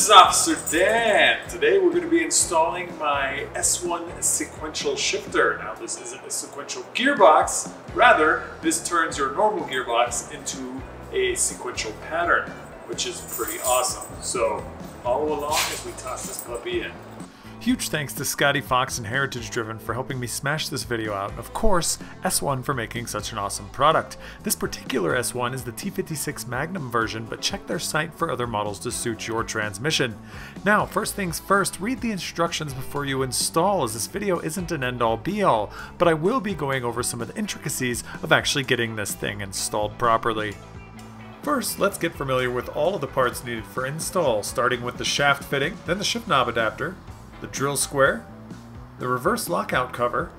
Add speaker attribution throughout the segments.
Speaker 1: This is Officer Dan. Today we're going to be installing my S1 sequential shifter. Now this isn't a sequential gearbox, rather this turns your normal gearbox into a sequential pattern, which is pretty awesome. So follow along as we toss this puppy in.
Speaker 2: Huge thanks to Scottie Fox and Heritage Driven for helping me smash this video out. Of course, S1 for making such an awesome product. This particular S1 is the T56 Magnum version, but check their site for other models to suit your transmission. Now, first things first, read the instructions before you install, as this video isn't an end-all be-all, but I will be going over some of the intricacies of actually getting this thing installed properly. First, let's get familiar with all of the parts needed for install, starting with the shaft fitting, then the shift knob adapter, the drill square, the reverse lockout cover,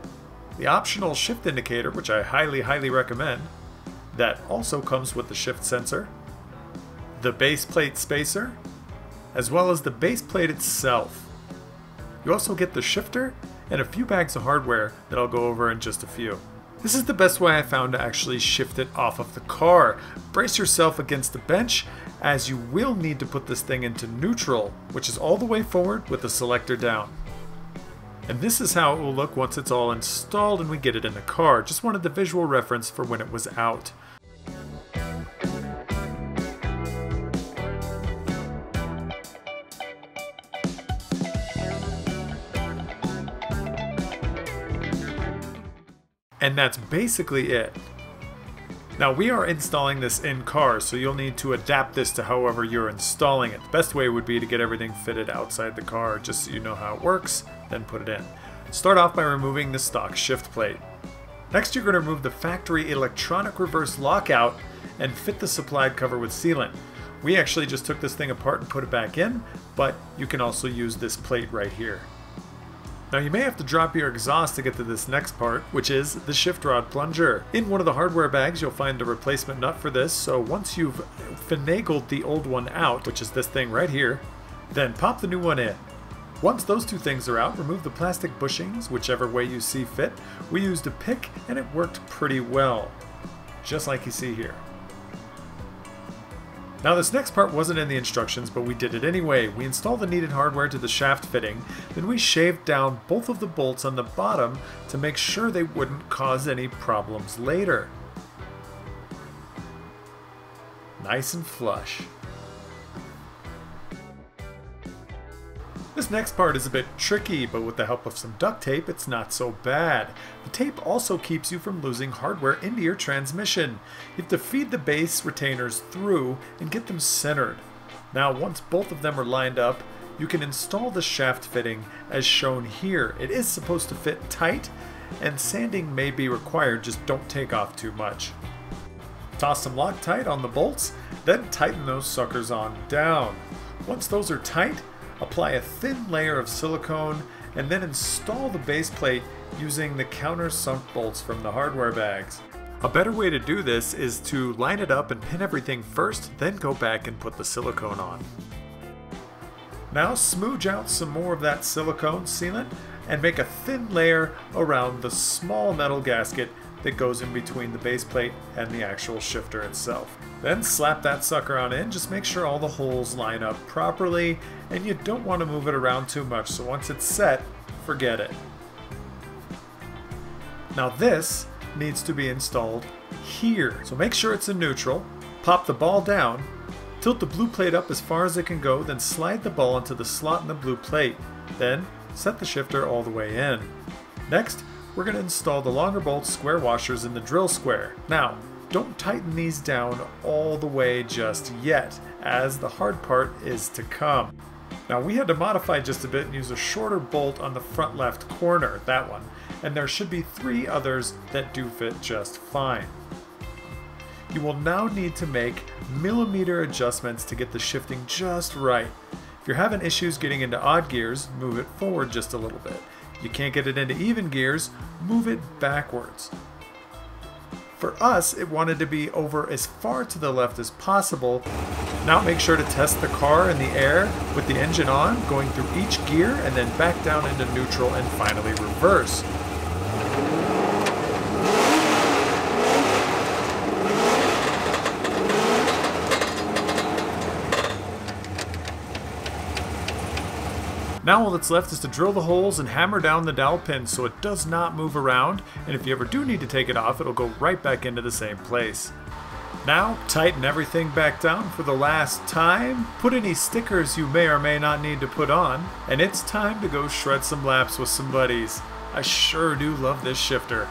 Speaker 2: the optional shift indicator, which I highly, highly recommend, that also comes with the shift sensor, the base plate spacer, as well as the base plate itself. You also get the shifter and a few bags of hardware that I'll go over in just a few. This is the best way I found to actually shift it off of the car. Brace yourself against the bench as you will need to put this thing into neutral, which is all the way forward with the selector down. And this is how it will look once it's all installed and we get it in the car. Just wanted the visual reference for when it was out. And that's basically it. Now we are installing this in cars, so you'll need to adapt this to however you're installing it. The best way would be to get everything fitted outside the car just so you know how it works, then put it in. Start off by removing the stock shift plate. Next you're going to remove the factory electronic reverse lockout and fit the supplied cover with sealant. We actually just took this thing apart and put it back in, but you can also use this plate right here. Now you may have to drop your exhaust to get to this next part, which is the shift rod plunger. In one of the hardware bags you'll find a replacement nut for this, so once you've finagled the old one out, which is this thing right here, then pop the new one in. Once those two things are out, remove the plastic bushings, whichever way you see fit. We used a pick and it worked pretty well, just like you see here. Now this next part wasn't in the instructions, but we did it anyway. We installed the needed hardware to the shaft fitting, then we shaved down both of the bolts on the bottom to make sure they wouldn't cause any problems later. Nice and flush. This next part is a bit tricky, but with the help of some duct tape, it's not so bad. The tape also keeps you from losing hardware into your transmission. You have to feed the base retainers through and get them centered. Now, once both of them are lined up, you can install the shaft fitting as shown here. It is supposed to fit tight, and sanding may be required, just don't take off too much. Toss some Loctite on the bolts, then tighten those suckers on down. Once those are tight, Apply a thin layer of silicone and then install the base plate using the countersunk bolts from the hardware bags. A better way to do this is to line it up and pin everything first, then go back and put the silicone on. Now smooch out some more of that silicone sealant and make a thin layer around the small metal gasket that goes in between the base plate and the actual shifter itself. Then slap that sucker on in, just make sure all the holes line up properly, and you don't want to move it around too much, so once it's set, forget it. Now this needs to be installed here, so make sure it's in neutral, pop the ball down, tilt the blue plate up as far as it can go, then slide the ball into the slot in the blue plate, then set the shifter all the way in. Next, we're going to install the longer bolt square washers in the drill square. Now, don't tighten these down all the way just yet, as the hard part is to come. Now we had to modify just a bit and use a shorter bolt on the front left corner, that one, and there should be three others that do fit just fine. You will now need to make millimeter adjustments to get the shifting just right. If you're having issues getting into odd gears, move it forward just a little bit. You can't get it into even gears, move it backwards. For us, it wanted to be over as far to the left as possible. Now make sure to test the car in the air with the engine on, going through each gear and then back down into neutral and finally reverse. Now all that's left is to drill the holes and hammer down the dowel pin so it does not move around, and if you ever do need to take it off, it'll go right back into the same place. Now, tighten everything back down for the last time, put any stickers you may or may not need to put on, and it's time to go shred some laps with some buddies. I sure do love this shifter.